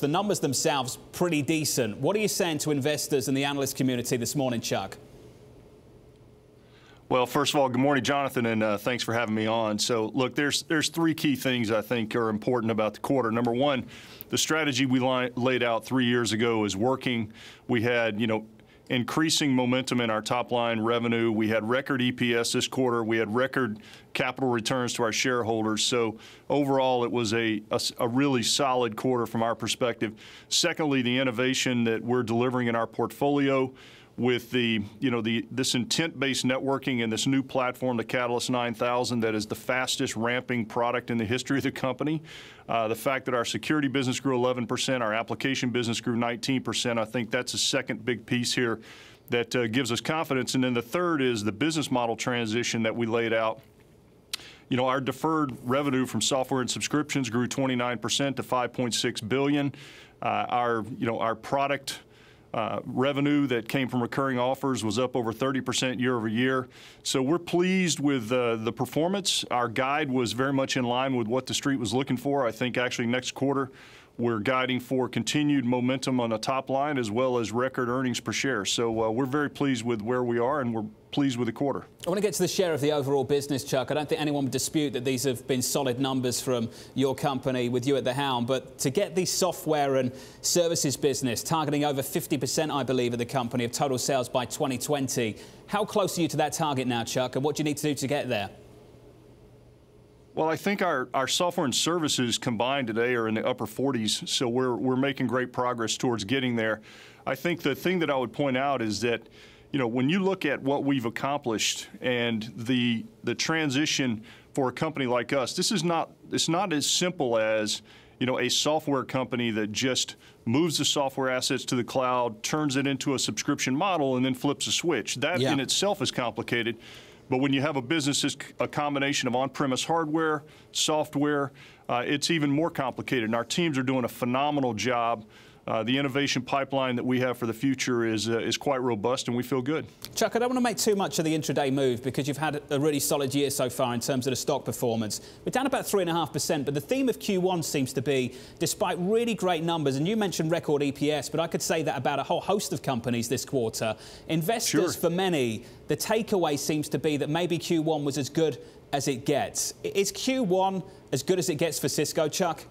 The numbers themselves pretty decent. What are you saying to investors and the analyst community this morning, Chuck? Well, first of all, good morning, Jonathan, and uh, thanks for having me on. So, look, there's there's three key things I think are important about the quarter. Number one, the strategy we laid out three years ago is working. We had, you know, increasing momentum in our top line revenue. We had record EPS this quarter. We had record capital returns to our shareholders. So overall, it was a, a, a, really solid quarter from our perspective. Secondly, the innovation that we're delivering in our portfolio with the, you know, the this intent-based networking and this new platform, the Catalyst 9000, that is the fastest ramping product in the history of the company. Uh, the fact that our security business grew 11%, our application business grew 19%, I think that's a second big piece here that uh, gives us confidence. And then the third is the business model transition that we laid out you know, our deferred revenue from software and subscriptions grew 29% to 5.6 billion. Uh, our, you know, our product uh, revenue that came from recurring offers was up over 30% year over year. So we're pleased with uh, the performance. Our guide was very much in line with what the street was looking for. I think actually next quarter we're guiding for continued momentum on the top line as well as record earnings per share. So uh, we're very pleased with where we are and we're pleased with the quarter. I want to get to the share of the overall business, Chuck. I don't think anyone would dispute that these have been solid numbers from your company with you at the helm. But to get the software and services business targeting over 50%, I believe, of the company of total sales by 2020, how close are you to that target now, Chuck? And what do you need to do to get there? Well, I think our, our software and services combined today are in the upper 40s, so we're, we're making great progress towards getting there. I think the thing that I would point out is that, you know, when you look at what we've accomplished and the, the transition for a company like us, this is not, it's not as simple as, you know, a software company that just moves the software assets to the cloud, turns it into a subscription model, and then flips a switch. That yeah. in itself is complicated. But when you have a business that's a combination of on-premise hardware, software, uh, it's even more complicated. And our teams are doing a phenomenal job uh, the innovation pipeline that we have for the future is, uh, is quite robust and we feel good. Chuck, I don't want to make too much of the intraday move because you've had a really solid year so far in terms of the stock performance. We're down about 3.5%, but the theme of Q1 seems to be, despite really great numbers, and you mentioned record EPS, but I could say that about a whole host of companies this quarter. Investors, sure. for many, the takeaway seems to be that maybe Q1 was as good as it gets. Is Q1 as good as it gets for Cisco, Chuck?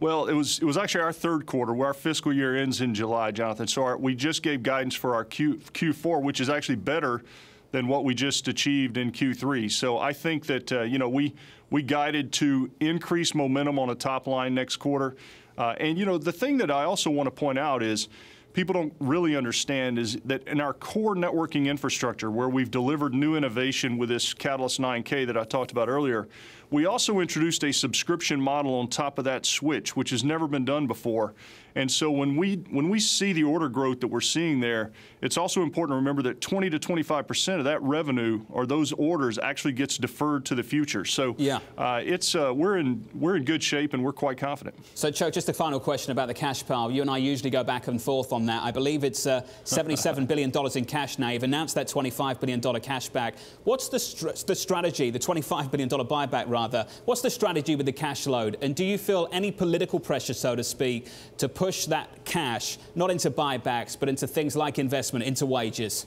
Well, it was it was actually our third quarter, where our fiscal year ends in July, Jonathan. So our, we just gave guidance for our Q, Q4, which is actually better than what we just achieved in Q3. So I think that uh, you know we we guided to increase momentum on the top line next quarter. Uh, and you know the thing that I also want to point out is people don't really understand is that in our core networking infrastructure, where we've delivered new innovation with this Catalyst 9K that I talked about earlier, we also introduced a subscription model on top of that switch, which has never been done before. And so when we when we see the order growth that we're seeing there, it's also important to remember that 20 to 25 percent of that revenue or those orders actually gets deferred to the future. So yeah, uh, it's uh, we're in we're in good shape and we're quite confident. So Chuck, just a final question about the cash pile. You and I usually go back and forth on that. I believe it's uh, 77 billion dollars in cash now. You've announced that 25 billion dollar cash back. What's the the strategy? The 25 billion dollar buyback rather. What's the strategy with the cash load? And do you feel any political pressure, so to speak, to push that cash not into buybacks, but into things like investment, into wages?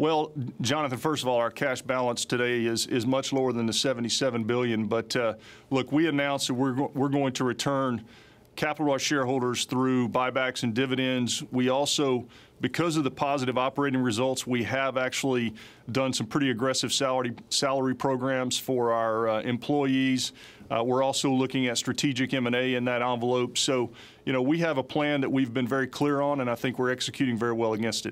Well, Jonathan, first of all, our cash balance today is is much lower than the 77 billion. But uh, look, we announced that we're we're going to return capital our shareholders through buybacks and dividends. We also, because of the positive operating results, we have actually done some pretty aggressive salary salary programs for our uh, employees. Uh, we're also looking at strategic M&A in that envelope. So, you know, we have a plan that we've been very clear on, and I think we're executing very well against it.